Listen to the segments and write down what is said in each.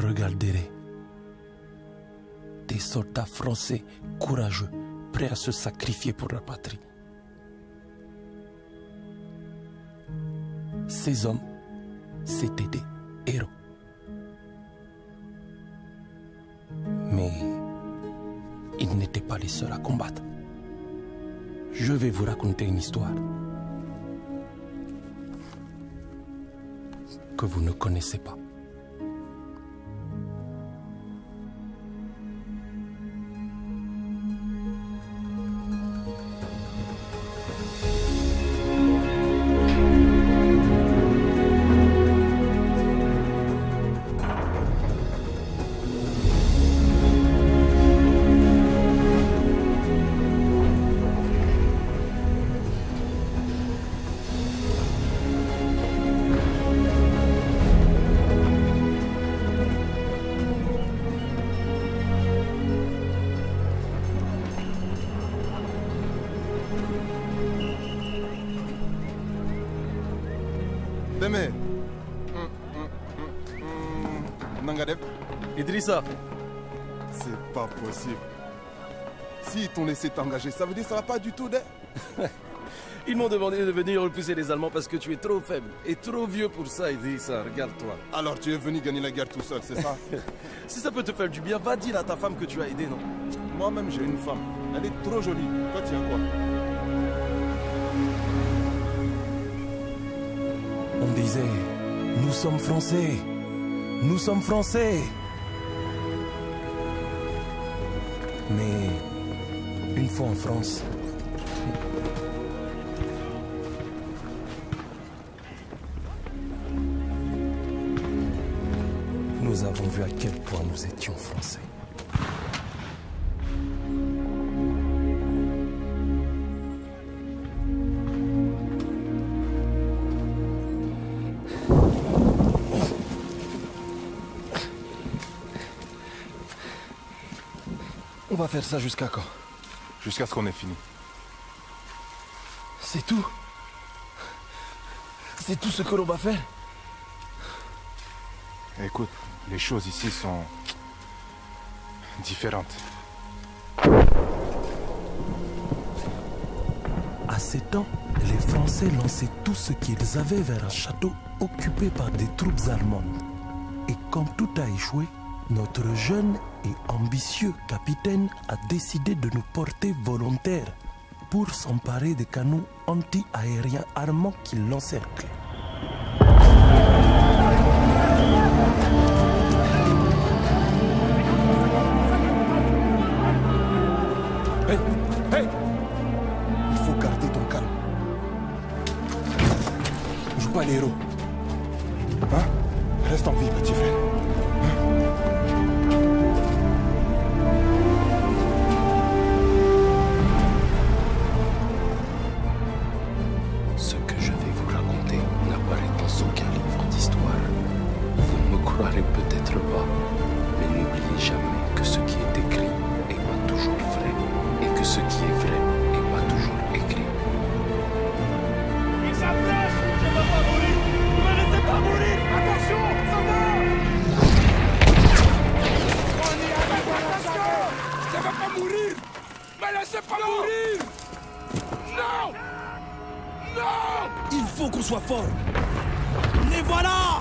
regarderai des soldats français courageux, prêts à se sacrifier pour leur patrie. Ces hommes, c'étaient des héros. Mais ils n'étaient pas les seuls à combattre. Je vais vous raconter une histoire que vous ne connaissez pas. Idrissa, c'est pas possible. S'ils t'ont laissé t'engager, ça veut dire que ça va pas du tout, d'être. ils m'ont demandé de venir repousser les Allemands parce que tu es trop faible et trop vieux pour ça, Idrissa. Regarde-toi. Alors tu es venu gagner la guerre tout seul, c'est ça? Si ça peut te faire du bien, va dire à ta femme que tu as aidé, non? Moi-même, j'ai une femme. Elle est trop jolie. Toi, tu as quoi? On disait, nous sommes français, nous sommes français. Mais une fois en France, nous avons vu à quel point nous étions français. Va faire ça jusqu'à quand Jusqu'à ce qu'on ait fini. C'est tout C'est tout ce que l'on va faire Écoute, les choses ici sont différentes. À ces temps, les Français lançaient tout ce qu'ils avaient vers un château occupé par des troupes allemandes. Et quand tout a échoué, notre jeune et ambitieux capitaine a décidé de nous porter volontaires pour s'emparer des canons anti-aériens armants qui l'encerclaient. Hey, hey Il faut garder ton calme. Joue pas les héros. Hein? Reste en vie, petit frère. Ce peut-être pas, mais n'oubliez jamais que ce qui est écrit n'est pas toujours vrai et que ce qui est vrai n'est pas toujours écrit. Il s'approche Je ne veux pas mourir Ne me laissez pas mourir Attention Ça va On y Attention Je ne veux pas mourir. Me laissez pas mourir. Non. Non. Il faut qu'on soit fort. Les voilà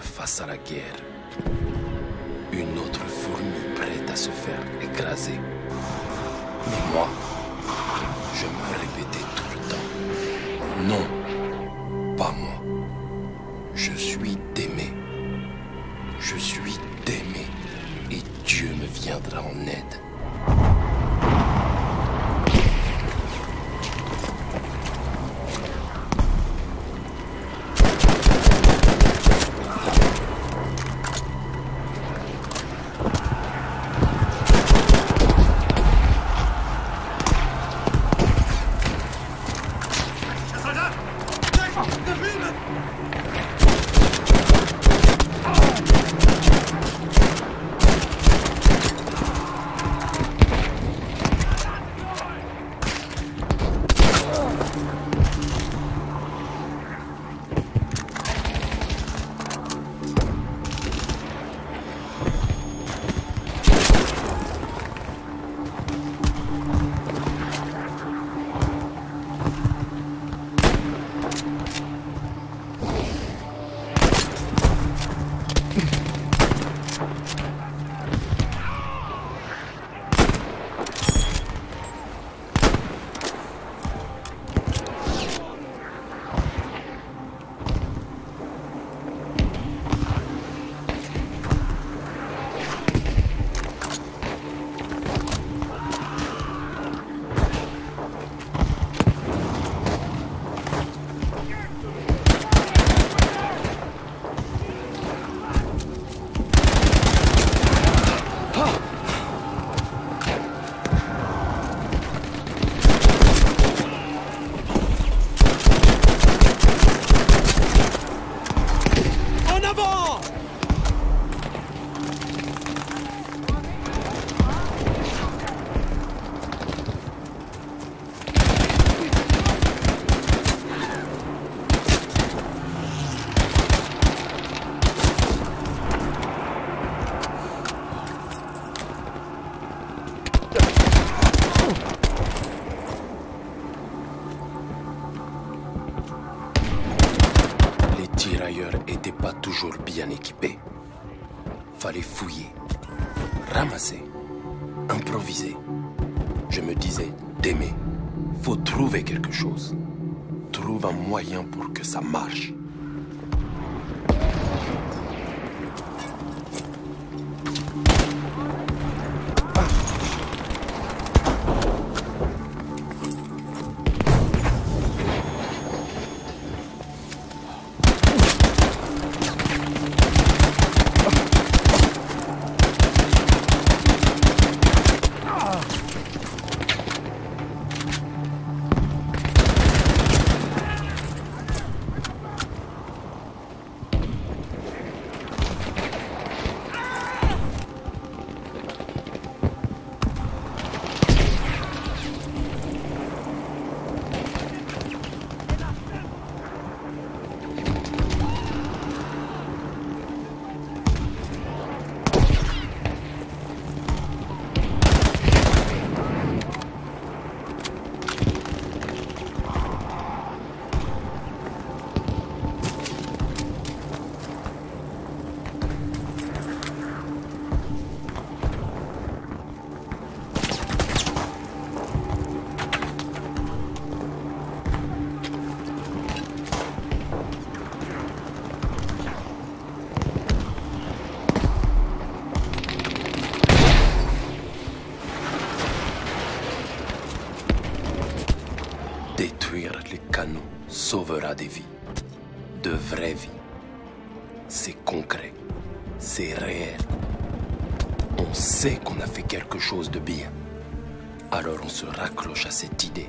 face à la guerre. Bien équipés. Fallait fouiller, ramasser, improviser. Je me disais, d'aimer, faut trouver quelque chose. Trouve un moyen pour que ça marche. Des vies. De vraies vies. C'est concret. C'est réel. On sait qu'on a fait quelque chose de bien. Alors on se raccroche à cette idée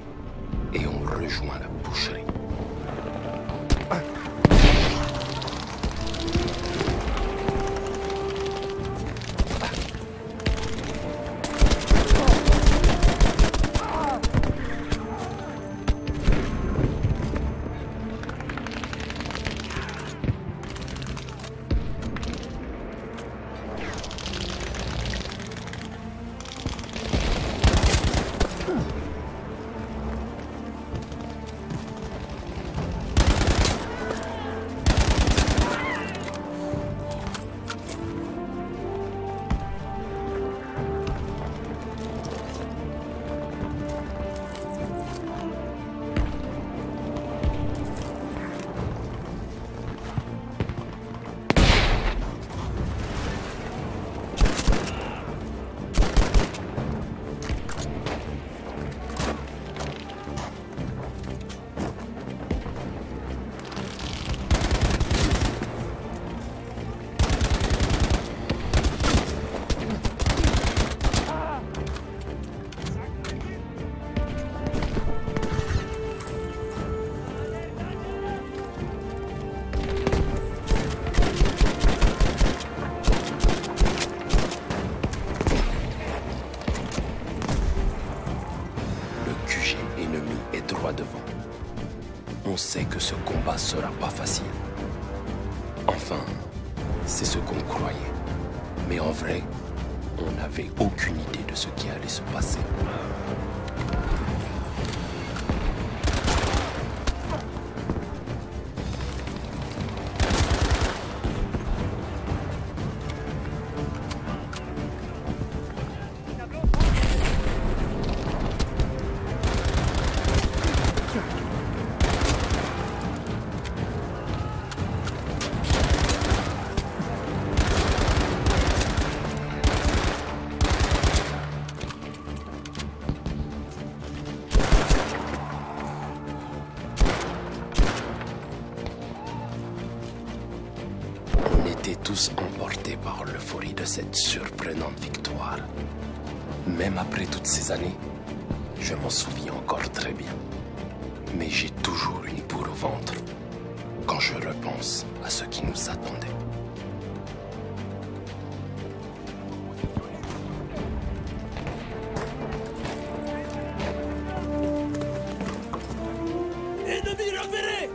années, je m'en souviens encore très bien. Mais j'ai toujours une boule au ventre quand je repense à ce qui nous attendait. Ennemi repéré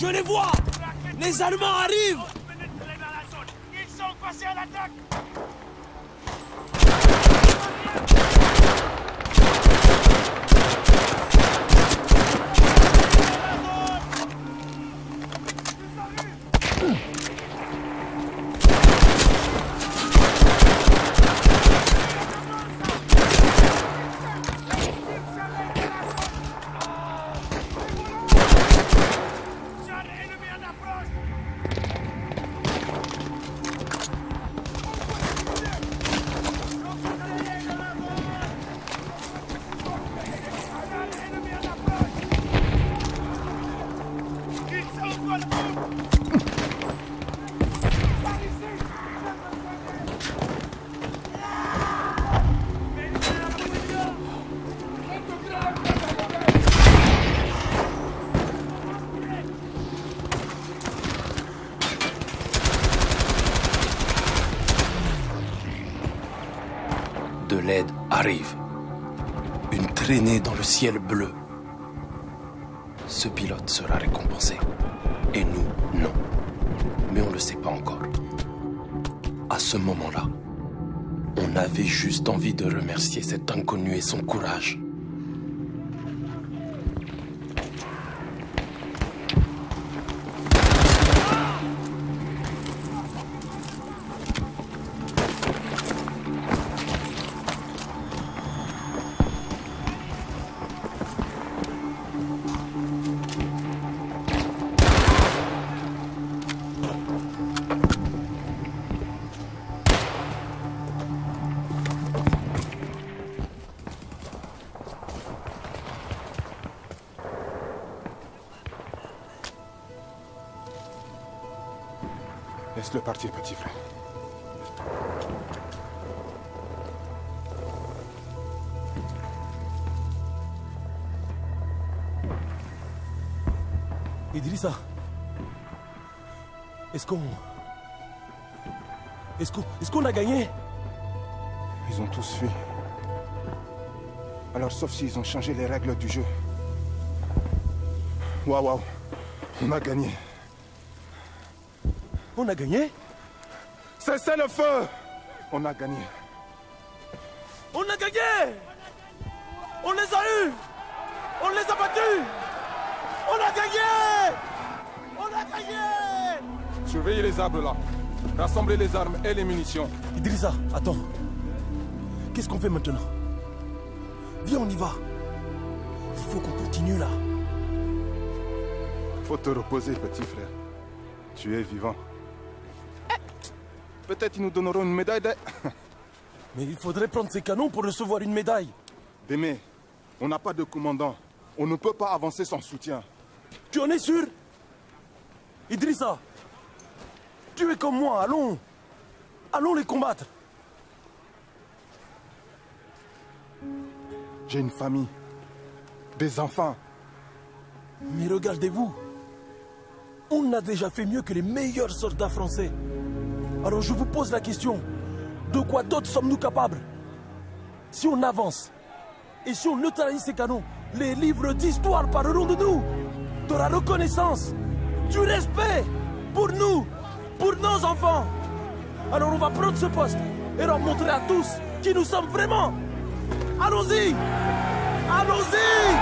Je les vois. Les Allemands arrivent. Ils sont passés à l'attaque ciel bleu. Ce pilote sera récompensé. Et nous, non. Mais on ne le sait pas encore. À ce moment-là, on avait juste envie de remercier cet inconnu et son courage. Laisse-le partir, petit frère. Idrissa Est-ce qu'on... Est-ce qu'on... Est-ce qu'on a gagné? Ils ont tous fui. Alors sauf s'ils ont changé les règles du jeu. Waouh, waouh. On a gagné. On a gagné Cessez le feu On a gagné. On a gagné On les a eus On les a battus On a gagné On a gagné Surveillez les arbres là. Rassemblez les armes et les munitions. Idrissa, attends. Qu'est-ce qu'on fait maintenant? Viens, on y va. Il faut qu'on continue là. Faut te reposer, petit frère. Tu es vivant. Peut-être ils nous donneront une médaille de... Mais il faudrait prendre ces canons pour recevoir une médaille. Démé, on n'a pas de commandant. On ne peut pas avancer sans soutien. Tu en es sûr? Idrissa Tu es comme moi, allons Allons les combattre J'ai une famille. Des enfants. Mais regardez-vous On a déjà fait mieux que les meilleurs soldats français. Alors je vous pose la question. De quoi d'autre sommes-nous capables? Si on avance et si on neutralise ces canons, les livres d'histoire parleront de nous, de la reconnaissance, du respect pour nous, pour nos enfants. Alors on va prendre ce poste et leur montrer à tous qui nous sommes vraiment. Allons-y Allons-y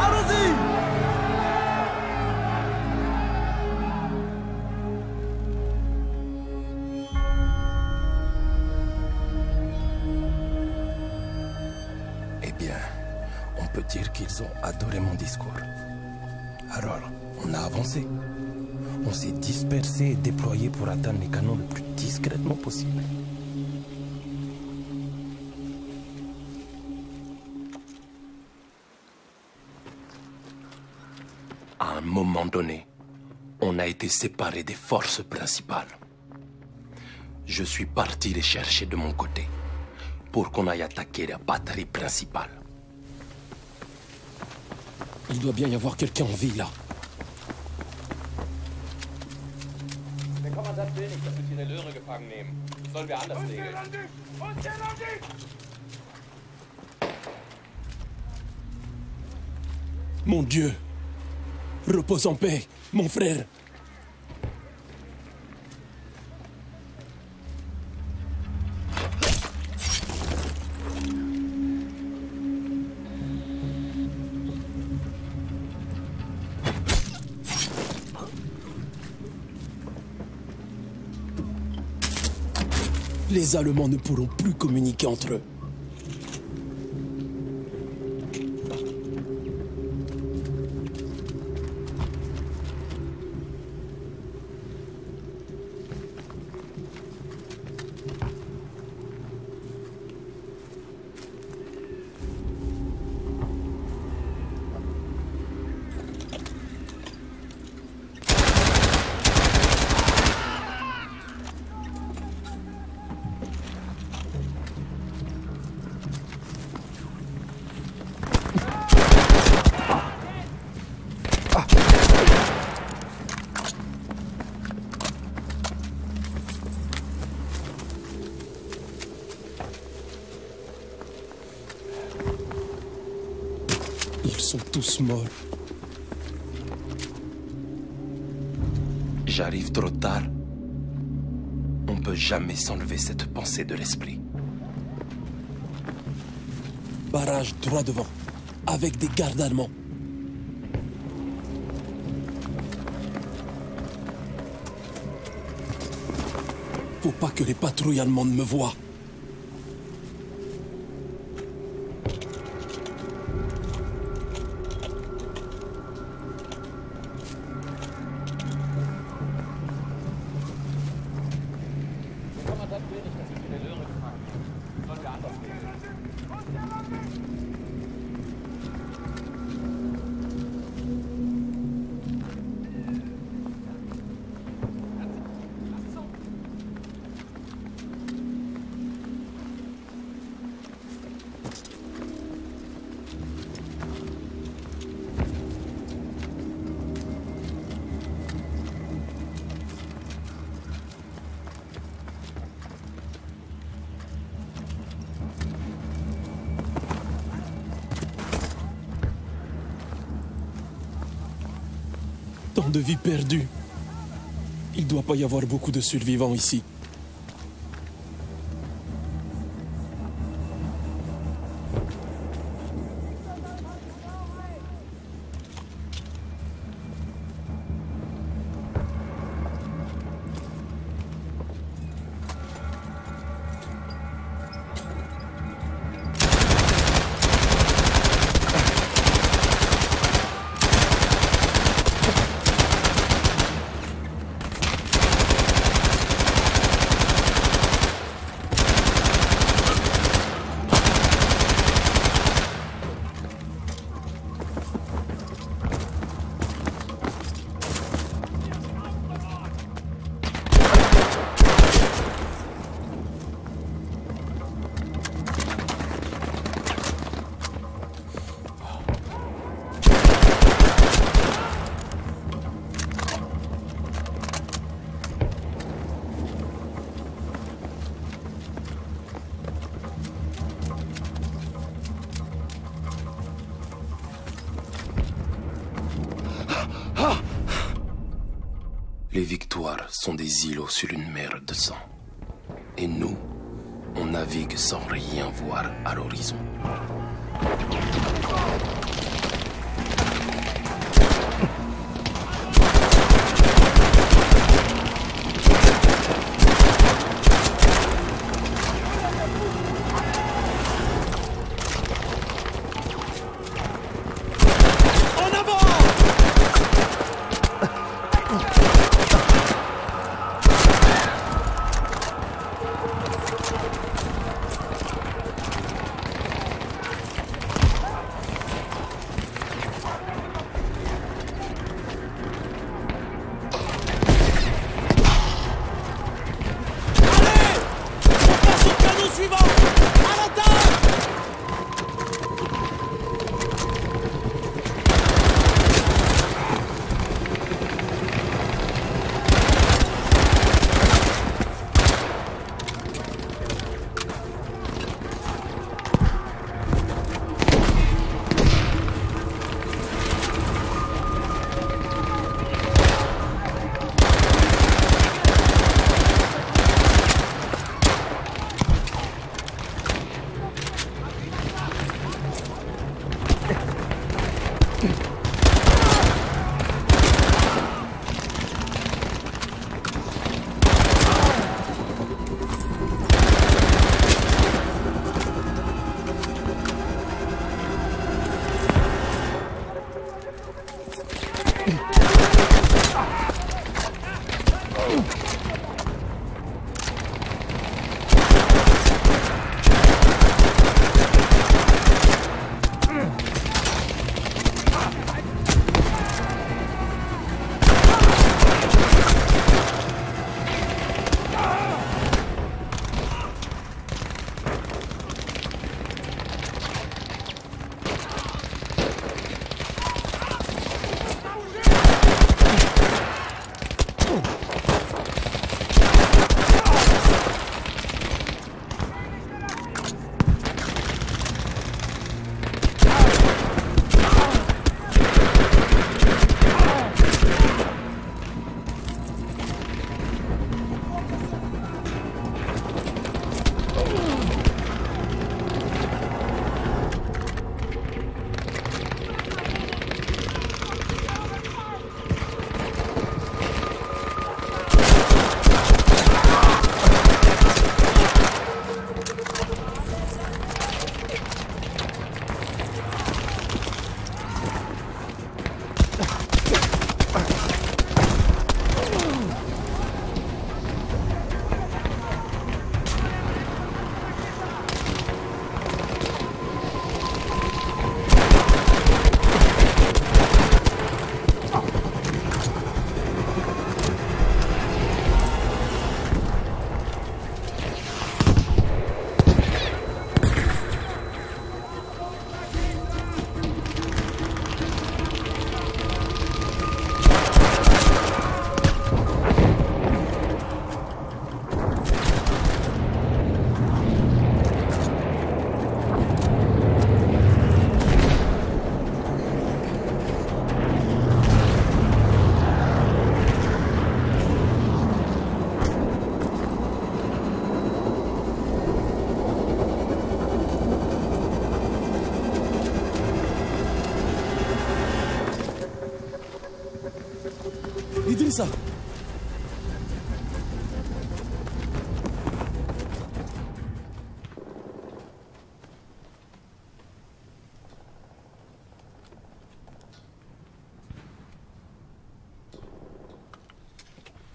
Allons-y discours. Alors, on a avancé. On s'est dispersé et déployé pour atteindre les canons le plus discrètement possible. À un moment donné, on a été séparés des forces principales. Je suis parti les chercher de mon côté pour qu'on aille attaquer la batterie principale. Il doit bien y avoir quelqu'un en vie là. Der Kommandant will nicht, dass wir viele Löre gefangen nehmen. Das sollen wir anders regeln. Mon Dieu Repose en paix, mon frère Allemands ne pourront plus communiquer entre eux. J'arrive trop tard. On peut jamais s'enlever cette pensée de l'esprit. Barrage droit devant, avec des gardes allemands. Faut pas que les patrouilles allemandes me voient. De vies perdues. Il doit pas y avoir beaucoup de survivants ici. Sur une mer de sang. Et nous, on navigue sans rien voir à l'horizon.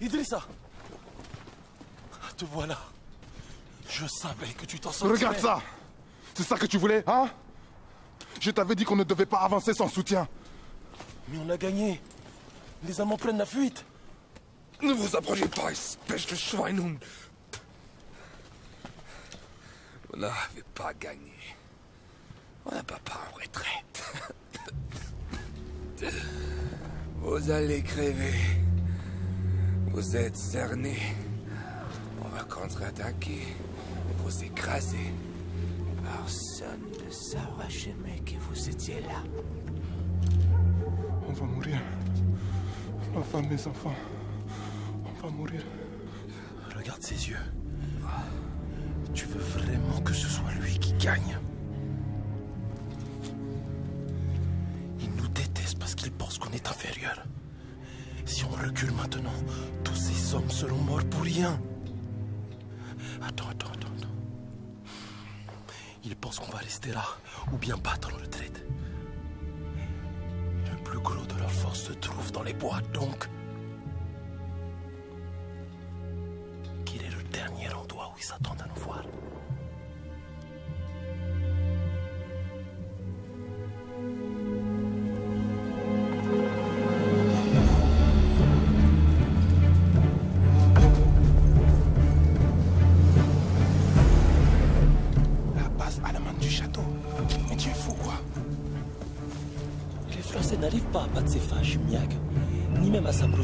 Idrissa Te voilà. Je savais que tu t'en sortirais. Regarde ça C'est ça que tu voulais, hein? Je t'avais dit qu'on ne devait pas avancer sans soutien. Mais on a gagné. Les Allemands prennent la fuite. Ne vous approchez pas, espèce de Schweinhund. Vous n'avez pas gagné. On n'a pas part en retraite. Vous allez crever. Vous êtes cernés. On va contre-attaquer vous écraser. Personne ne saura jamais que vous étiez là. On va mourir. Ma femme, mes enfants. On va mourir. Regarde ses yeux. Tu veux vraiment que ce soit lui qui gagne? Recule maintenant, tous ces hommes seront morts pour rien. Attends, attends, attends. attends. Il pense qu'on va rester là ou bien battre en retraite. Le plus gros de leur force se trouve dans les bois, donc.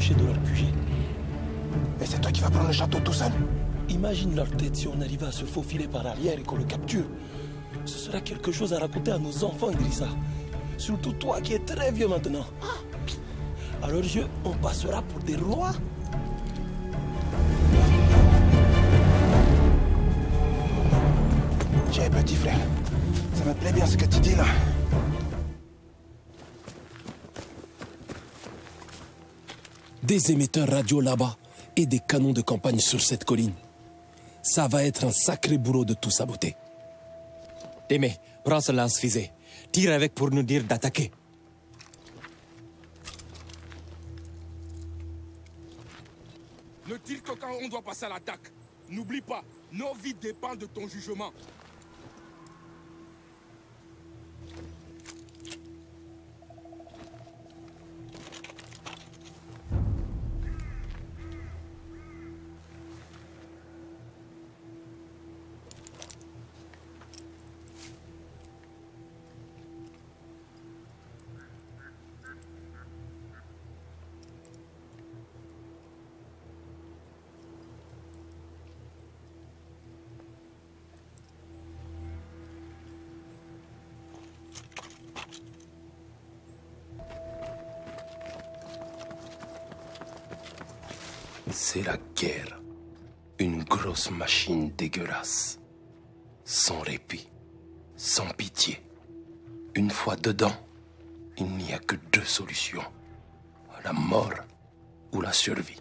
S'approcher de leur QG. Et c'est toi qui vas prendre le château tout seul Imagine leur tête si on arrivait à se faufiler par l'arrière et qu'on le capture. Ce sera quelque chose à raconter à nos enfants, Idrissa. Surtout toi qui es très vieux maintenant. À leurs yeux, on passera pour des rois. Tiens, petit frère. Ça me plaît bien ce que tu dis là. Des émetteurs radio là-bas et des canons de campagne sur cette colline. Ça va être un sacré boulot de tout saboter. Témé, prends ce lance-fusée. Tire avec pour nous dire d'attaquer. Ne tire que quand on doit passer à l'attaque. N'oublie pas, nos vies dépendent de ton jugement. C'est la guerre. Une grosse machine dégueulasse. Sans répit. Sans pitié. Une fois dedans, il n'y a que deux solutions. La mort ou la survie.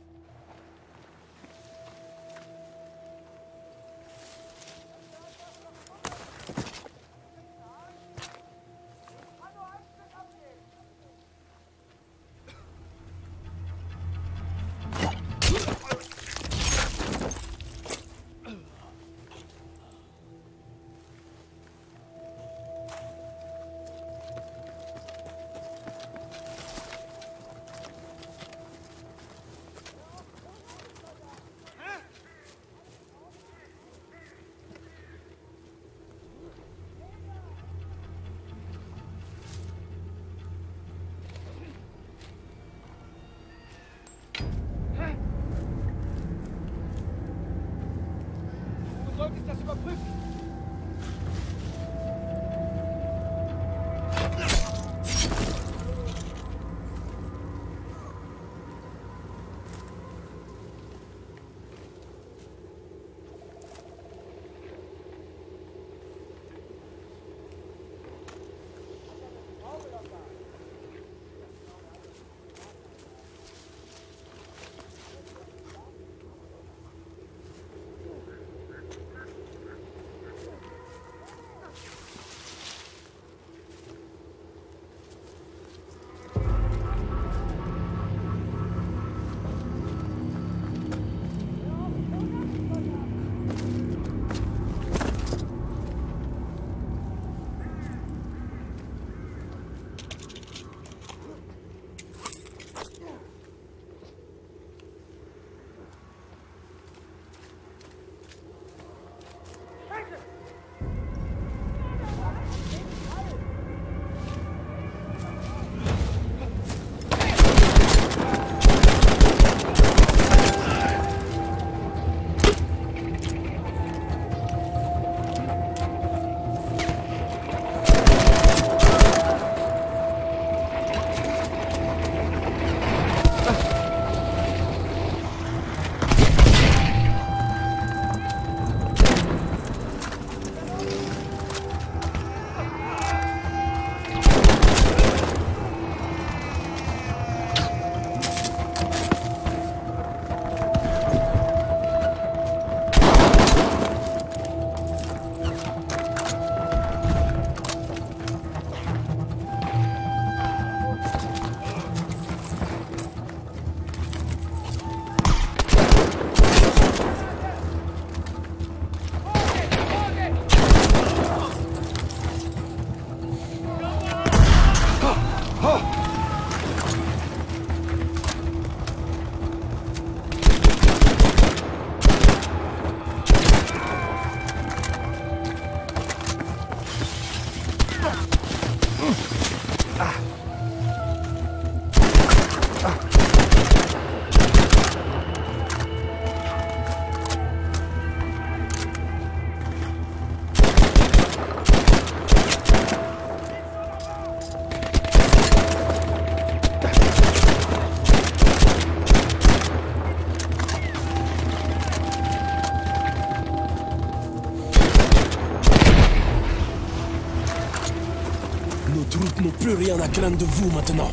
Craindre de vous maintenant.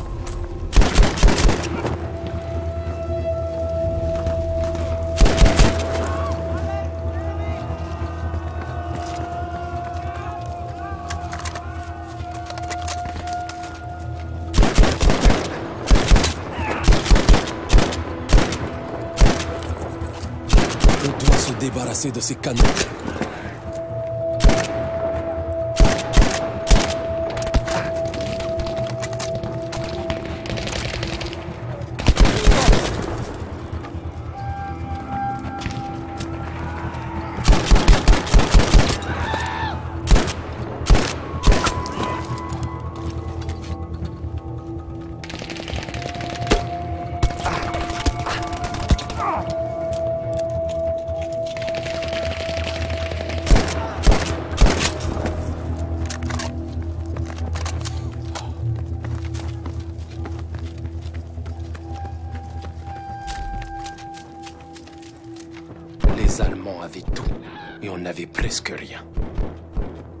On doit se débarrasser de ces canons.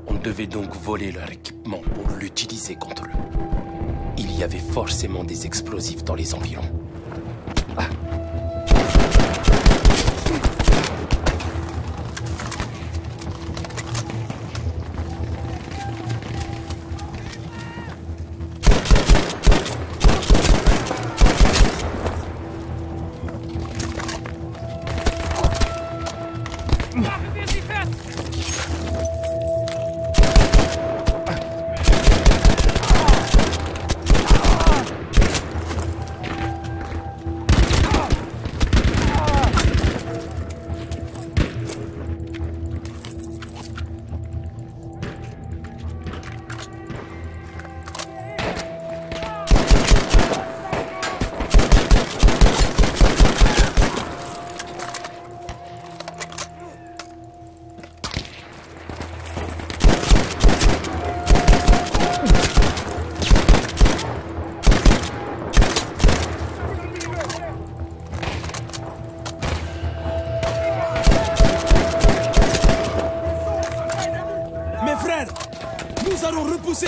On devait donc voler leur équipement pour l'utiliser contre eux. Il y avait forcément des explosifs dans les environs.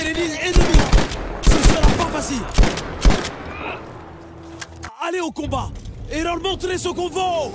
Les lignes ennemies. Ce sera pas facile. Allez au combat et leur montrer ce qu'on vaut.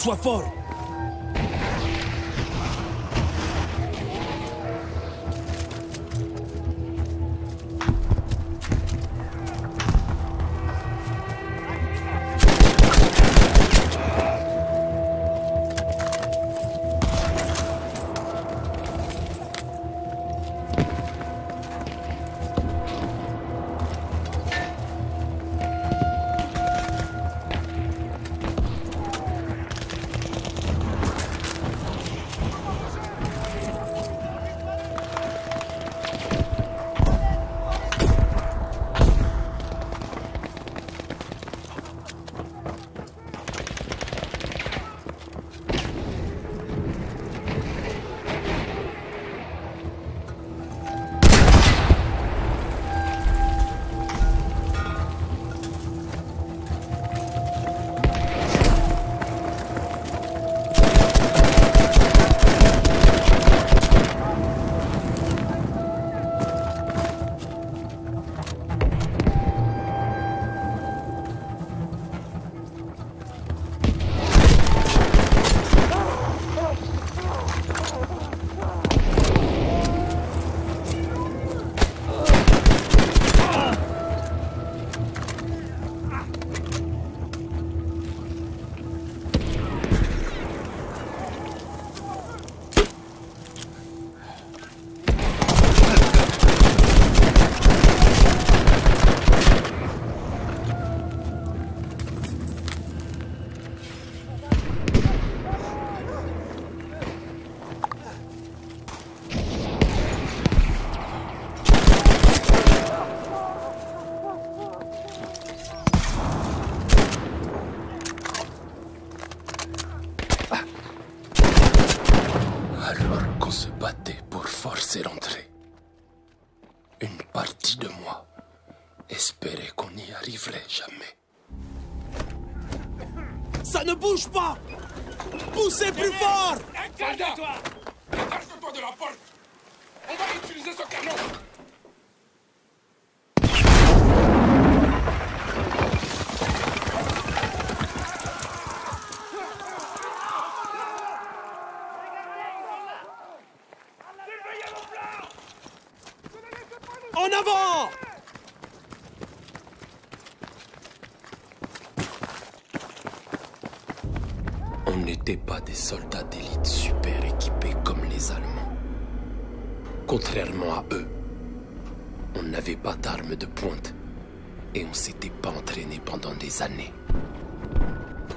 Faut qu'on des soldats d'élite super équipés comme les Allemands. Contrairement à eux, on n'avait pas d'armes de pointe et on s'était pas entraîné pendant des années.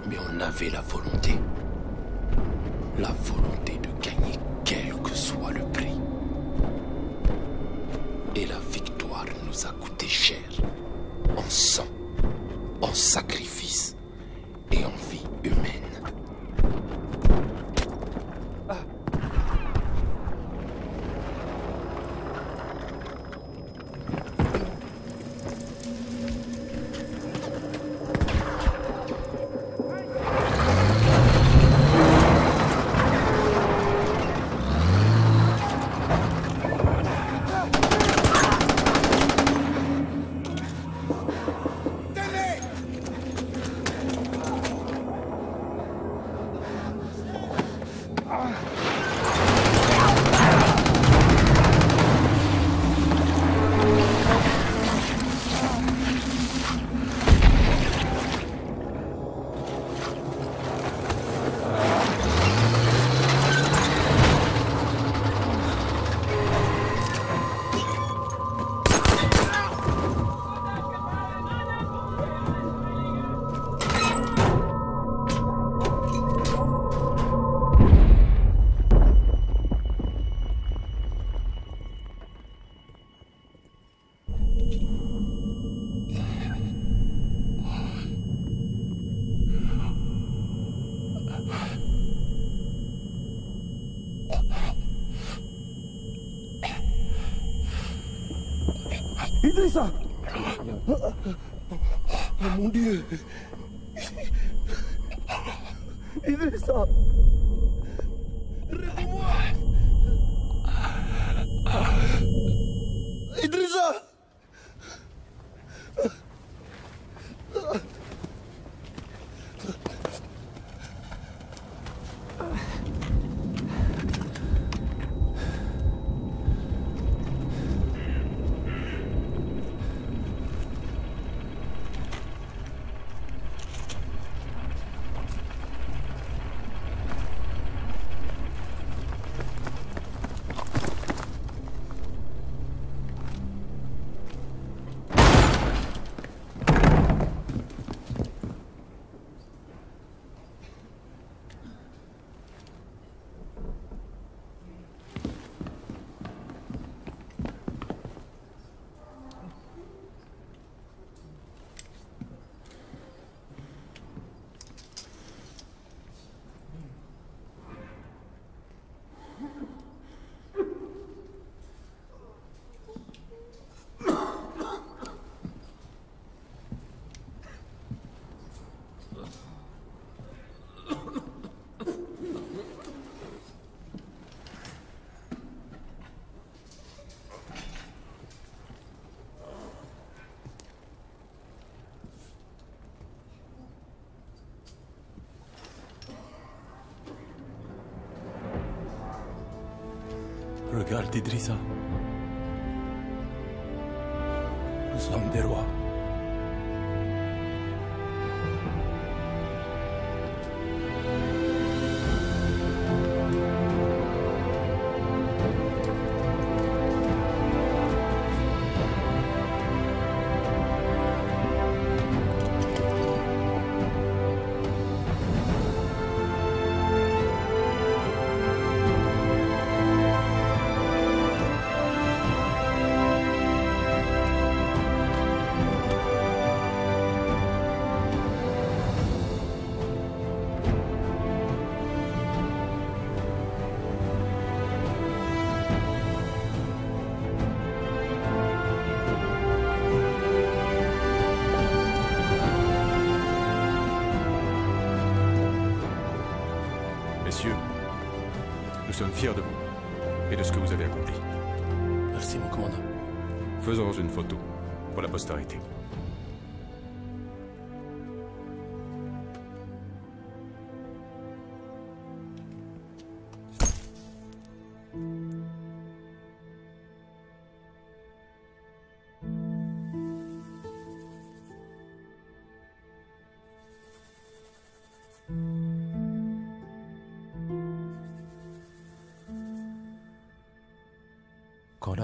Mais on avait la volonté. La volonté وقال تدري صح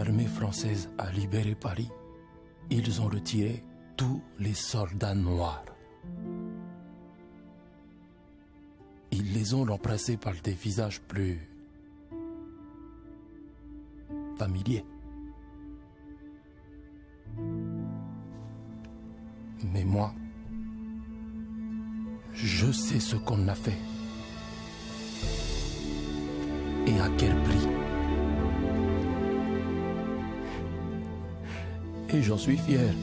l'armée française a libéré Paris, ils ont retiré tous les soldats noirs. Ils les ont remplacés par des visages plus familiers. Mais moi, je sais ce qu'on a fait. Et à quel prix. Et j'en suis fier.